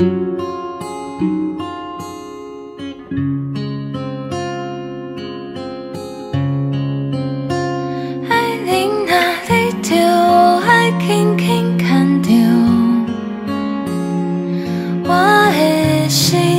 爱人啊，你著爱轻轻牵着，我的心。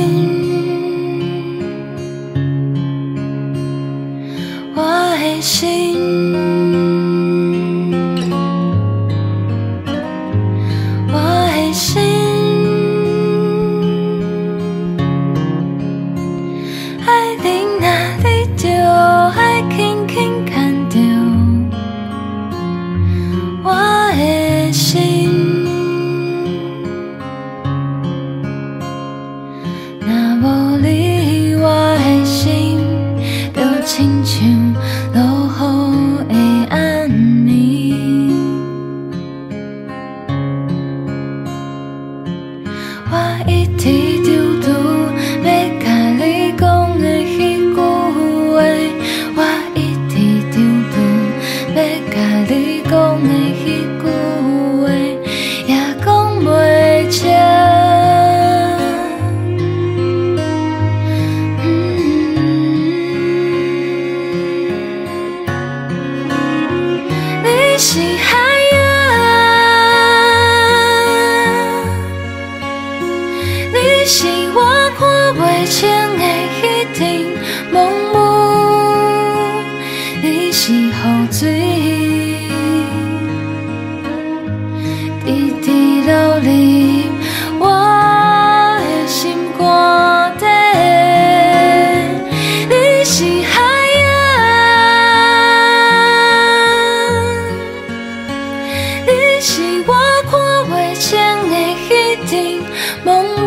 你，我的心肝底，你是海洋，你是我看袂清的彼阵梦雾，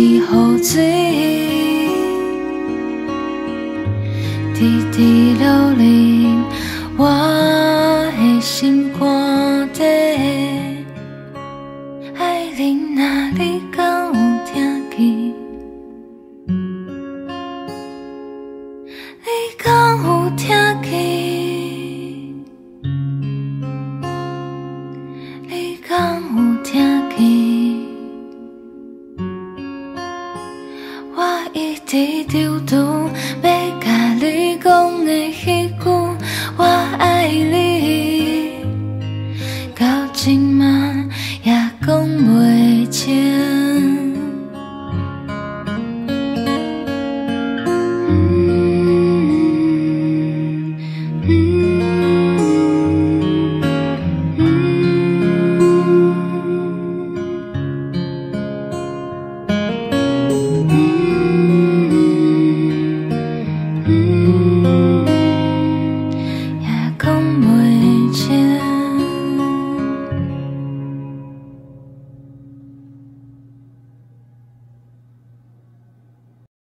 你是雨水，滴滴流入我的心肝底。爱人啊，你一直丢毒，要甲你讲的迄句我爱你，到今晚也讲袂。